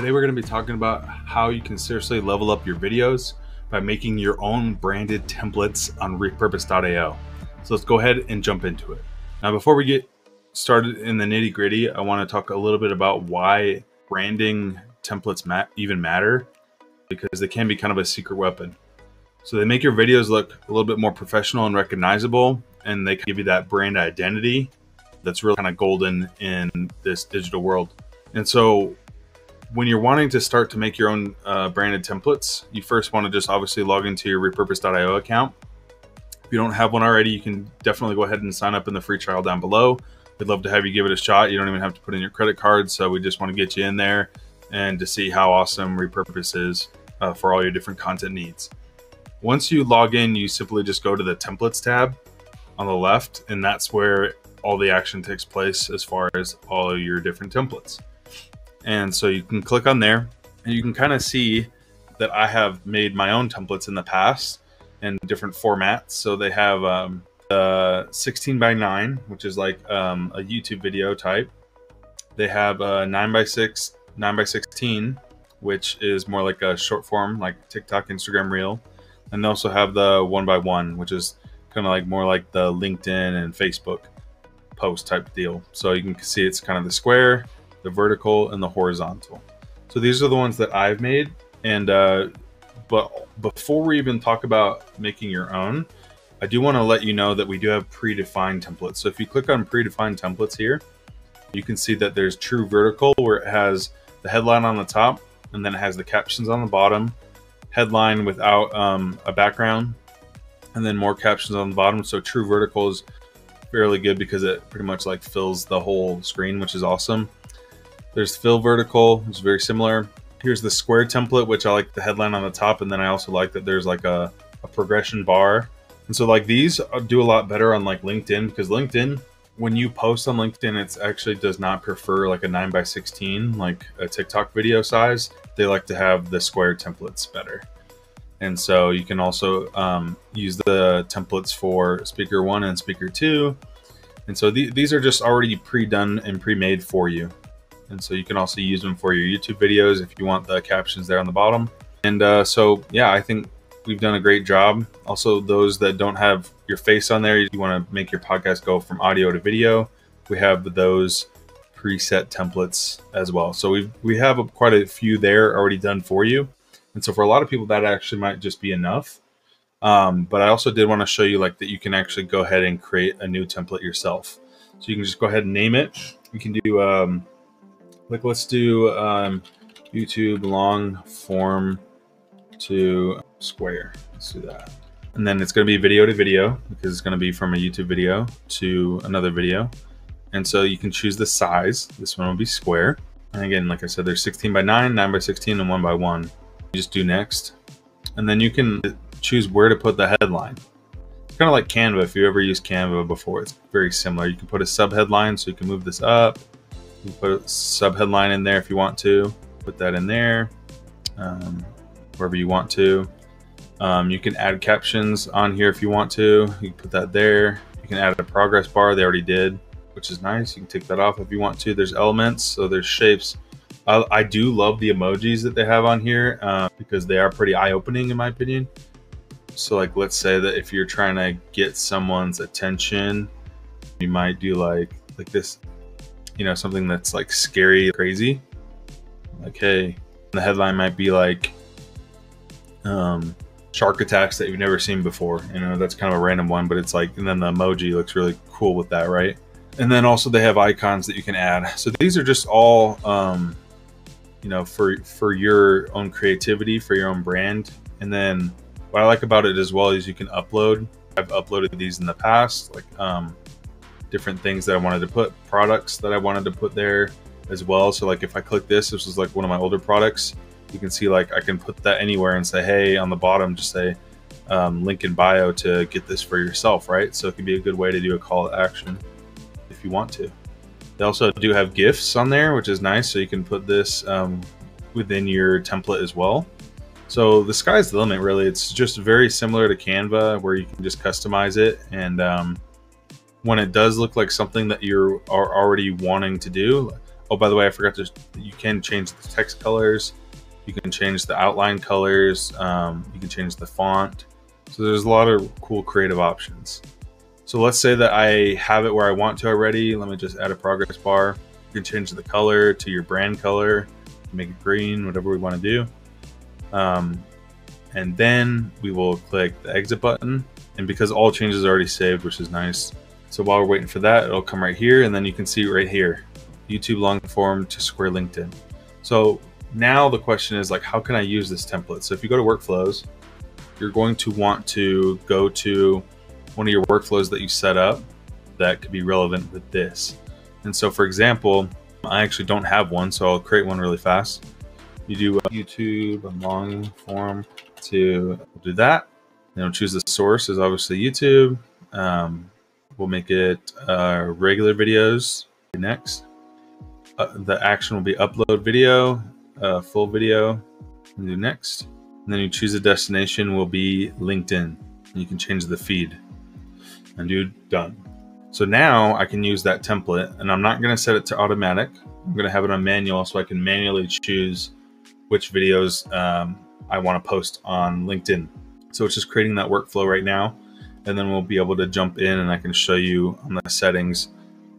Today we're going to be talking about how you can seriously level up your videos by making your own branded templates on repurpose.io. So let's go ahead and jump into it. Now before we get started in the nitty gritty, I want to talk a little bit about why branding templates ma even matter because they can be kind of a secret weapon. So they make your videos look a little bit more professional and recognizable and they can give you that brand identity that's really kind of golden in this digital world. And so when you're wanting to start to make your own uh, branded templates, you first want to just obviously log into your repurpose.io account. If you don't have one already, you can definitely go ahead and sign up in the free trial down below. We'd love to have you give it a shot. You don't even have to put in your credit card. So we just want to get you in there and to see how awesome repurpose is uh, for all your different content needs. Once you log in, you simply just go to the templates tab on the left, and that's where all the action takes place as far as all your different templates. And so you can click on there and you can kind of see that I have made my own templates in the past in different formats. So they have um, the 16 by 9, which is like um, a YouTube video type. They have a 9 by 6, 9 by 16, which is more like a short form, like TikTok, Instagram Reel. And they also have the 1 by 1, which is kind of like more like the LinkedIn and Facebook post type deal. So you can see it's kind of the square, the vertical, and the horizontal. So these are the ones that I've made. And uh, but before we even talk about making your own, I do want to let you know that we do have predefined templates. So if you click on predefined templates here, you can see that there's true vertical where it has the headline on the top and then it has the captions on the bottom, headline without um, a background, and then more captions on the bottom. So true vertical is fairly good because it pretty much like fills the whole screen, which is awesome. There's fill vertical, which is very similar. Here's the square template, which I like the headline on the top, and then I also like that there's like a, a progression bar. And so like these do a lot better on like LinkedIn because LinkedIn, when you post on LinkedIn, it actually does not prefer like a 9 by 16 like a TikTok video size. They like to have the square templates better. And so you can also um, use the templates for speaker one and speaker two. And so th these are just already pre-done and pre-made for you. And so you can also use them for your YouTube videos if you want the captions there on the bottom. And uh, so, yeah, I think we've done a great job. Also, those that don't have your face on there, you want to make your podcast go from audio to video. We have those preset templates as well. So we we have quite a few there already done for you. And so for a lot of people, that actually might just be enough. Um, but I also did want to show you like that you can actually go ahead and create a new template yourself. So you can just go ahead and name it. You can do um, like let's do um, YouTube long form to square. Let's do that. And then it's going to be video to video because it's going to be from a YouTube video to another video. And so you can choose the size. This one will be square. And again, like I said, there's 16 by 9, 9 by 16, and 1 by 1. You just do next. And then you can choose where to put the headline. It's kind of like Canva. If you ever used Canva before, it's very similar. You can put a sub headline, so you can move this up. You put a sub headline in there if you want to. Put that in there, um, wherever you want to. Um, you can add captions on here if you want to. You can put that there. You can add a progress bar. They already did, which is nice. You can take that off if you want to. There's elements, so there's shapes. I, I do love the emojis that they have on here uh, because they are pretty eye-opening in my opinion. So like, let's say that if you're trying to get someone's attention, you might do like like this, you know, something that's like scary, crazy. Like, hey, the headline might be like, um, shark attacks that you've never seen before. You know, that's kind of a random one, but it's like, and then the emoji looks really cool with that, right? And then also they have icons that you can add. So these are just all, um, you know, for for your own creativity, for your own brand. And then what I like about it as well is you can upload. I've uploaded these in the past, like um, different things that I wanted to put, products that I wanted to put there as well. So like if I click this, this was like one of my older products. You can see like I can put that anywhere and say, hey, on the bottom, just say um, link in bio to get this for yourself, right? So it can be a good way to do a call to action if you want to. They also do have gifts on there, which is nice. So you can put this um, within your template as well. So the sky's the limit, really. It's just very similar to Canva, where you can just customize it. And um, when it does look like something that you're are already wanting to do, Oh, by the way, I forgot to, you can change the text colors. You can change the outline colors. Um, you can change the font. So there's a lot of cool creative options. So let's say that I have it where I want to already. Let me just add a progress bar. You can change the color to your brand color, make it green, whatever we want to do. Um, and then we will click the exit button. And because all changes are already saved, which is nice. So while we're waiting for that, it'll come right here. And then you can see right here, YouTube long form to Square LinkedIn. So now the question is like, how can I use this template? So if you go to workflows, you're going to want to go to one of your workflows that you set up that could be relevant with this. And so for example, I actually don't have one, so I'll create one really fast. You do YouTube long form to do that. You know, choose the source is obviously YouTube. Um, we'll make it uh, regular videos next. Uh, the action will be upload video, uh, full video, and do next. And then you choose a destination will be LinkedIn. You can change the feed and do done. So now I can use that template and I'm not going to set it to automatic. I'm going to have it on manual so I can manually choose which videos um, I want to post on LinkedIn. So it's just creating that workflow right now. And then we'll be able to jump in and I can show you on the settings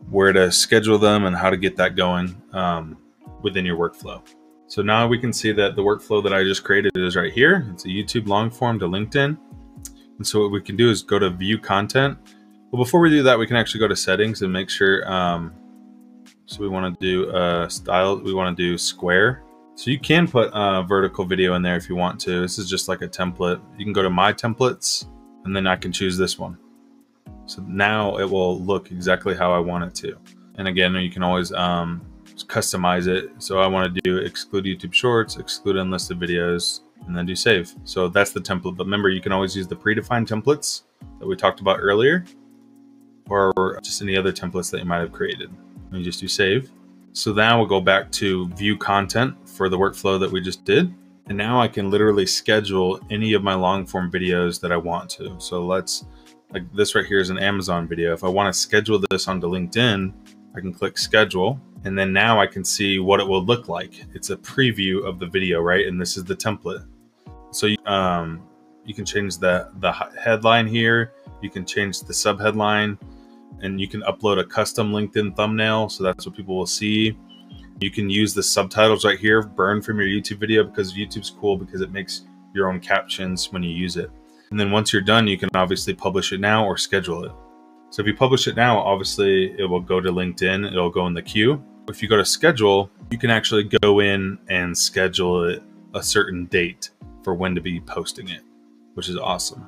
where to schedule them and how to get that going um, within your workflow. So now we can see that the workflow that I just created is right here. It's a YouTube long form to LinkedIn. And so what we can do is go to view content. Well, before we do that, we can actually go to settings and make sure. Um, so we want to do a style. We want to do square. So you can put a vertical video in there if you want to. This is just like a template. You can go to my templates and then I can choose this one. So now it will look exactly how I want it to. And again, you can always um, customize it. So I want to do exclude YouTube Shorts, exclude unlisted videos, and then do save. So that's the template. But remember, you can always use the predefined templates that we talked about earlier, or just any other templates that you might have created. And you just do save. So now we'll go back to view content for the workflow that we just did. And now I can literally schedule any of my long form videos that I want to. So let's, like this right here is an Amazon video. If I want to schedule this onto LinkedIn, I can click schedule. And then now I can see what it will look like. It's a preview of the video, right? And this is the template. So um, you can change the, the headline here. You can change the subheadline and you can upload a custom LinkedIn thumbnail. So that's what people will see. You can use the subtitles right here, burn from your YouTube video because YouTube's cool because it makes your own captions when you use it. And then once you're done, you can obviously publish it now or schedule it. So if you publish it now, obviously it will go to LinkedIn, it'll go in the queue. If you go to schedule, you can actually go in and schedule it a certain date for when to be posting it, which is awesome.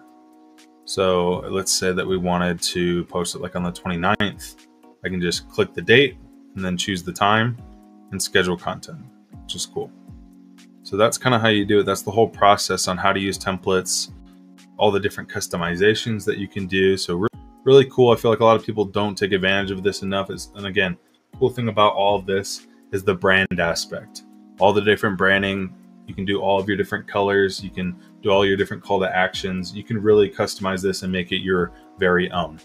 So let's say that we wanted to post it like on the 29th. I can just click the date and then choose the time and schedule content, which is cool. So that's kind of how you do it. That's the whole process on how to use templates, all the different customizations that you can do. So really cool. I feel like a lot of people don't take advantage of this enough. And again, cool thing about all of this is the brand aspect. All the different branding, you can do all of your different colors. You can do all your different call to actions. You can really customize this and make it your very own.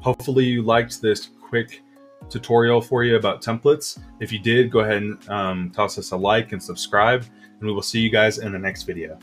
Hopefully you liked this quick tutorial for you about templates. If you did, go ahead and um, toss us a like and subscribe, and we will see you guys in the next video.